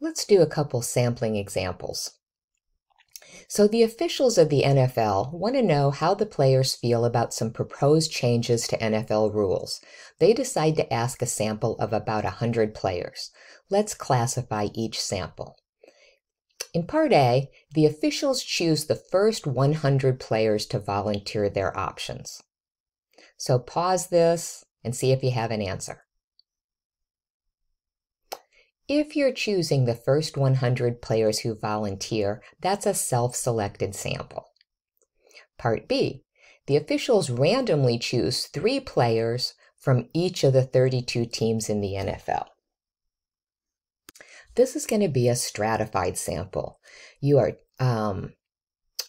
Let's do a couple sampling examples. So the officials of the NFL want to know how the players feel about some proposed changes to NFL rules. They decide to ask a sample of about 100 players. Let's classify each sample. In Part A, the officials choose the first 100 players to volunteer their options. So pause this and see if you have an answer. If you're choosing the first 100 players who volunteer, that's a self-selected sample. Part B, the officials randomly choose three players from each of the 32 teams in the NFL. This is going to be a stratified sample. You are um,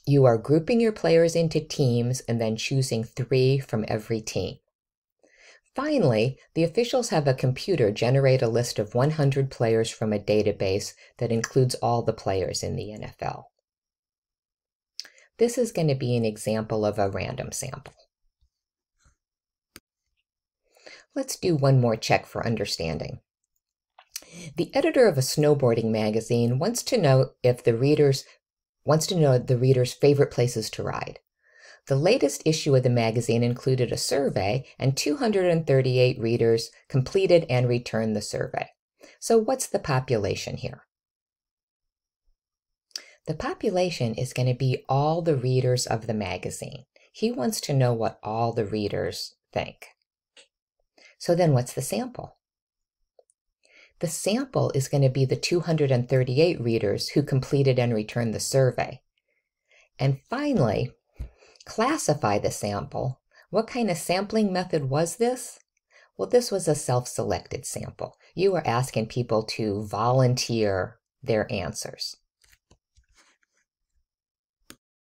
you are grouping your players into teams and then choosing three from every team. Finally, the officials have a computer generate a list of 100 players from a database that includes all the players in the NFL. This is going to be an example of a random sample. Let's do one more check for understanding. The editor of a snowboarding magazine wants to know if the readers wants to know the reader's favorite places to ride. The latest issue of the magazine included a survey, and 238 readers completed and returned the survey. So, what's the population here? The population is going to be all the readers of the magazine. He wants to know what all the readers think. So, then what's the sample? The sample is going to be the 238 readers who completed and returned the survey. And finally, classify the sample. What kind of sampling method was this? Well, this was a self-selected sample. You were asking people to volunteer their answers.